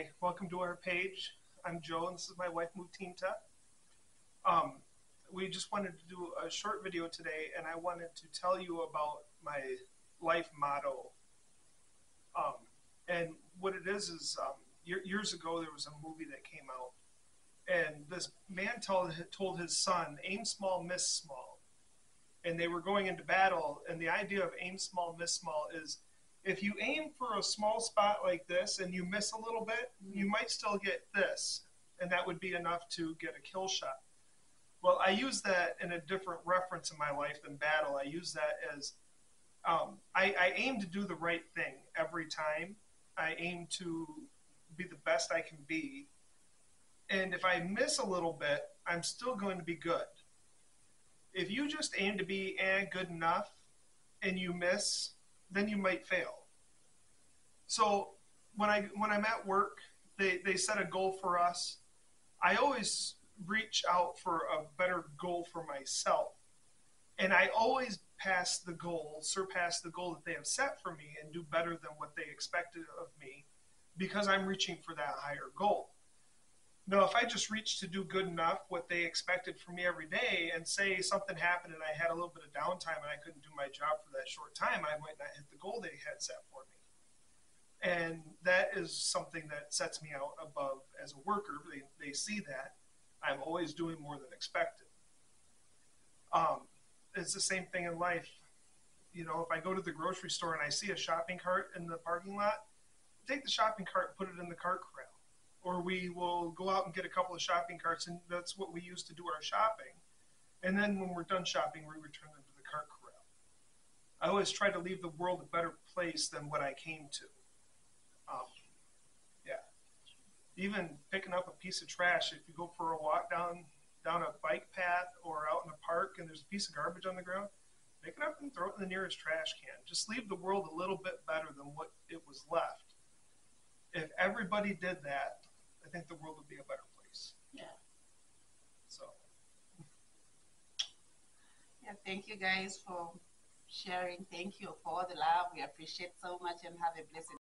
Hi, welcome to our page. I'm Joe, and this is my wife Mutinta. Um, we just wanted to do a short video today, and I wanted to tell you about my life motto. Um, and what it is is um, years ago there was a movie that came out, and this man told told his son, "Aim small, miss small." And they were going into battle, and the idea of aim small, miss small is if you aim for a small spot like this and you miss a little bit, you might still get this, and that would be enough to get a kill shot. Well, I use that in a different reference in my life than battle. I use that as um, I, I aim to do the right thing every time. I aim to be the best I can be. And if I miss a little bit, I'm still going to be good. If you just aim to be eh, good enough and you miss, then you might fail. So when I when I'm at work, they, they set a goal for us. I always reach out for a better goal for myself. And I always pass the goal, surpass the goal that they have set for me, and do better than what they expected of me because I'm reaching for that higher goal. Now, if I just reach to do good enough, what they expected from me every day, and say something happened and I had a little bit of downtime and I couldn't do my job for that short time, I might not hit the goal they had set for me. And that is something that sets me out above as a worker. They, they see that. I'm always doing more than expected. Um, it's the same thing in life. You know, if I go to the grocery store and I see a shopping cart in the parking lot, take the shopping cart and put it in the cart corral. Or we will go out and get a couple of shopping carts, and that's what we use to do our shopping. And then when we're done shopping, we return them to the cart corral. I always try to leave the world a better place than what I came to. Um, yeah. Even picking up a piece of trash, if you go for a walk down down a bike path or out in a park and there's a piece of garbage on the ground, pick it up and throw it in the nearest trash can. Just leave the world a little bit better than what it was left. If everybody did that, I think the world would be a better place. Yeah. So. Yeah, thank you guys for sharing. Thank you for all the love. We appreciate so much and have a blessed